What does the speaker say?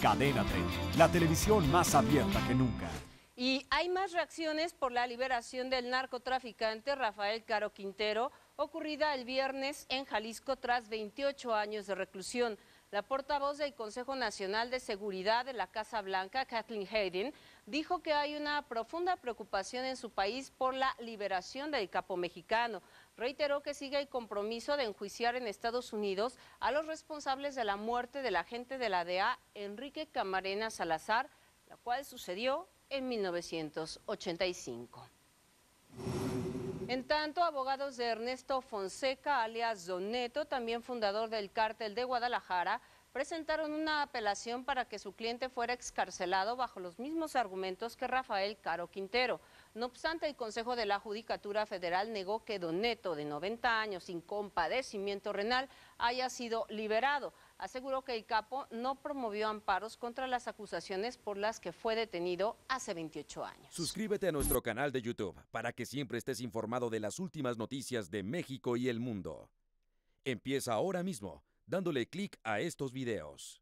Cadena 30, la televisión más abierta que nunca. Y hay más reacciones por la liberación del narcotraficante Rafael Caro Quintero, ocurrida el viernes en Jalisco tras 28 años de reclusión. La portavoz del Consejo Nacional de Seguridad de la Casa Blanca, Kathleen Hayden, dijo que hay una profunda preocupación en su país por la liberación del capo mexicano. Reiteró que sigue el compromiso de enjuiciar en Estados Unidos a los responsables de la muerte del agente de la DEA, Enrique Camarena Salazar, la cual sucedió en 1985. En tanto, abogados de Ernesto Fonseca, alias Doneto, también fundador del cártel de Guadalajara, presentaron una apelación para que su cliente fuera excarcelado bajo los mismos argumentos que Rafael Caro Quintero. No obstante, el Consejo de la Judicatura Federal negó que Doneto, de 90 años sin compadecimiento renal, haya sido liberado. Aseguró que el capo no promovió amparos contra las acusaciones por las que fue detenido hace 28 años. Suscríbete a nuestro canal de YouTube para que siempre estés informado de las últimas noticias de México y el mundo. Empieza ahora mismo dándole clic a estos videos.